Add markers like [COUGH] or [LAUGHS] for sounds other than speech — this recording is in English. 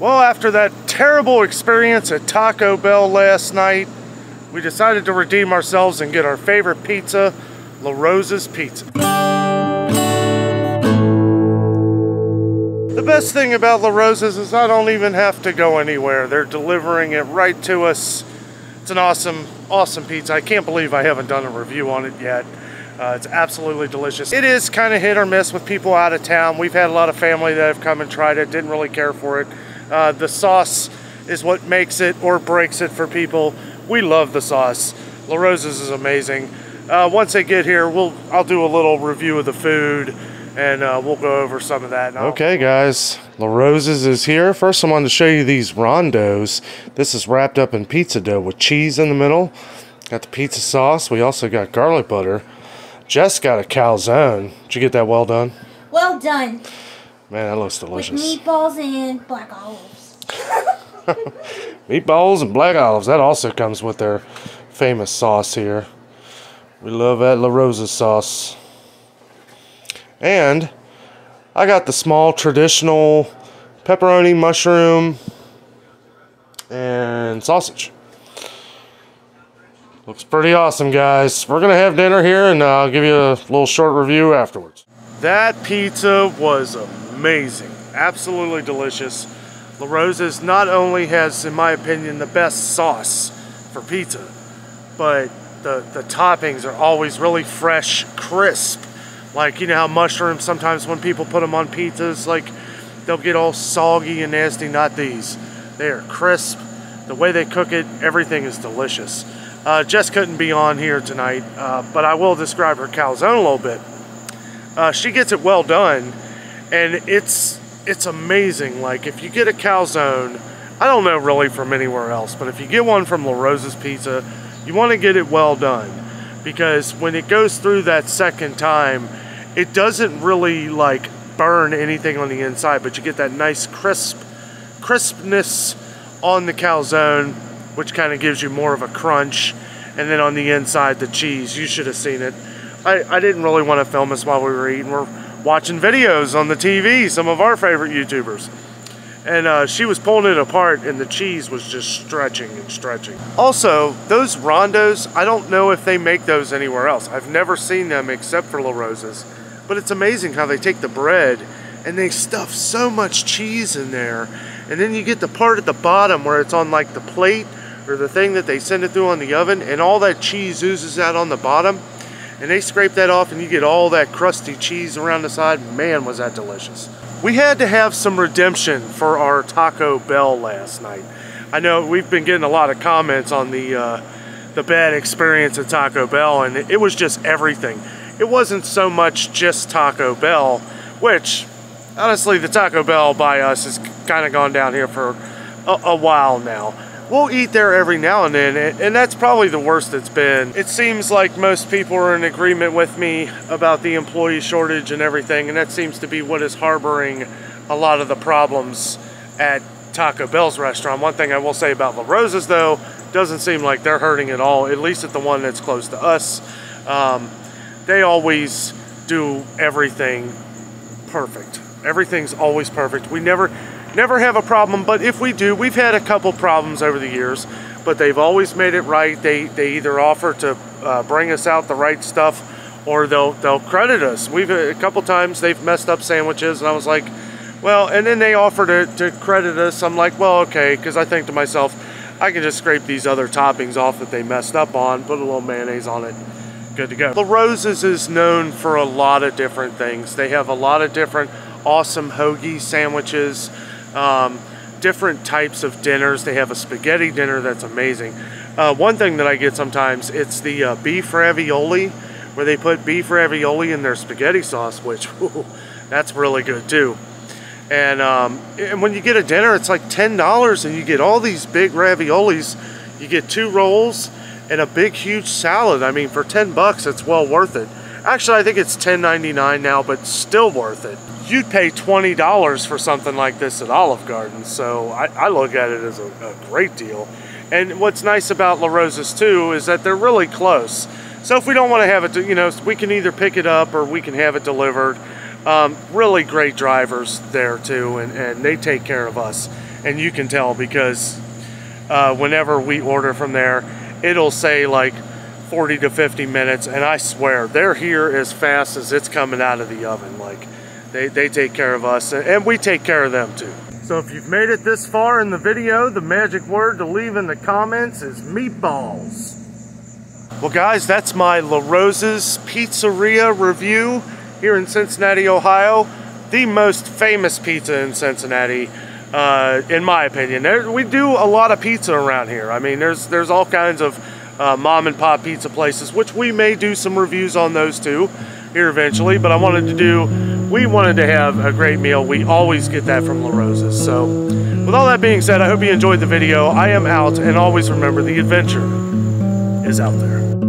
Well, after that terrible experience at Taco Bell last night, we decided to redeem ourselves and get our favorite pizza, La Rosa's Pizza. The best thing about La Rosa's is I don't even have to go anywhere. They're delivering it right to us. It's an awesome, awesome pizza. I can't believe I haven't done a review on it yet. Uh, it's absolutely delicious. It is kind of hit or miss with people out of town. We've had a lot of family that have come and tried it, didn't really care for it. Uh, the sauce is what makes it or breaks it for people. We love the sauce. La Rosa's is amazing. Uh, once they get here, we'll I'll do a little review of the food and uh, we'll go over some of that. Okay, guys, La Rosa's is here. First, I wanted to show you these rondos. This is wrapped up in pizza dough with cheese in the middle. Got the pizza sauce. We also got garlic butter. Jess got a calzone. Did you get that well done? Well done. Man, that looks delicious. With meatballs and black olives. [LAUGHS] meatballs and black olives. That also comes with their famous sauce here. We love that La Rosa sauce. And I got the small traditional pepperoni, mushroom, and sausage. Looks pretty awesome, guys. We're going to have dinner here, and I'll give you a little short review afterwards. That pizza was amazing. Absolutely delicious. La Rosa's not only has, in my opinion, the best sauce for pizza, but the, the toppings are always really fresh, crisp. Like, you know how mushrooms, sometimes when people put them on pizzas, like, they'll get all soggy and nasty. Not these. They are crisp. The way they cook it, everything is delicious. Uh, Jess couldn't be on here tonight, uh, but I will describe her calzone a little bit. Uh, she gets it well done, and it's it's amazing. Like if you get a calzone, I don't know really from anywhere else, but if you get one from La Rosa's Pizza, you want to get it well done because when it goes through that second time, it doesn't really like burn anything on the inside, but you get that nice crisp crispness on the calzone, which kind of gives you more of a crunch. And then on the inside, the cheese. You should have seen it. I, I didn't really want to film this while we were eating. We're watching videos on the TV, some of our favorite YouTubers. And uh, she was pulling it apart, and the cheese was just stretching and stretching. Also, those rondos, I don't know if they make those anywhere else. I've never seen them except for La Rosa's. But it's amazing how they take the bread and they stuff so much cheese in there. And then you get the part at the bottom where it's on like the plate or the thing that they send it through on the oven, and all that cheese oozes out on the bottom and they scrape that off and you get all that crusty cheese around the side. Man, was that delicious. We had to have some redemption for our Taco Bell last night. I know we've been getting a lot of comments on the uh, the bad experience at Taco Bell and it was just everything. It wasn't so much just Taco Bell, which honestly the Taco Bell by us has kind of gone down here for a, a while now we'll eat there every now and then, and that's probably the worst it's been. It seems like most people are in agreement with me about the employee shortage and everything, and that seems to be what is harboring a lot of the problems at Taco Bell's restaurant. One thing I will say about La Rosa's, though, doesn't seem like they're hurting at all, at least at the one that's close to us. Um, they always do everything perfect. Everything's always perfect. We never never have a problem, but if we do, we've had a couple problems over the years, but they've always made it right. They, they either offer to uh, bring us out the right stuff or they'll, they'll credit us. We've a couple times they've messed up sandwiches and I was like, well, and then they offer to, to credit us. I'm like, well, okay, because I think to myself, I can just scrape these other toppings off that they messed up on, put a little mayonnaise on it, good to go. La Rosa's is known for a lot of different things. They have a lot of different awesome hoagie sandwiches um, different types of dinners. They have a spaghetti dinner that's amazing. Uh, one thing that I get sometimes, it's the uh, beef ravioli, where they put beef ravioli in their spaghetti sauce, which, [LAUGHS] whew, that's really good too. And, um, and when you get a dinner, it's like $10 and you get all these big raviolis. You get two rolls and a big, huge salad. I mean, for 10 bucks, it's well worth it. Actually, I think it's $10.99 now, but still worth it you'd pay $20 for something like this at Olive Garden. So I, I look at it as a, a, great deal. And what's nice about La Rosa's too is that they're really close. So if we don't want to have it, you know, we can either pick it up or we can have it delivered. Um, really great drivers there too, and, and they take care of us. and you can tell because uh, whenever we order from there, it'll say like 40 to 50 minutes, and I swear they're here as fast as it's coming out of the oven. Like they, they take care of us, and we take care of them too. So if you've made it this far in the video, the magic word to leave in the comments is meatballs. Well guys, that's my La Rosa's Pizzeria review here in Cincinnati, Ohio. The most famous pizza in Cincinnati, uh, in my opinion. There, we do a lot of pizza around here. I mean, there's, there's all kinds of uh, mom and pop pizza places, which we may do some reviews on those too here eventually. But I wanted to do, we wanted to have a great meal. We always get that from La Rosa's. So with all that being said, I hope you enjoyed the video. I am out and always remember the adventure is out there.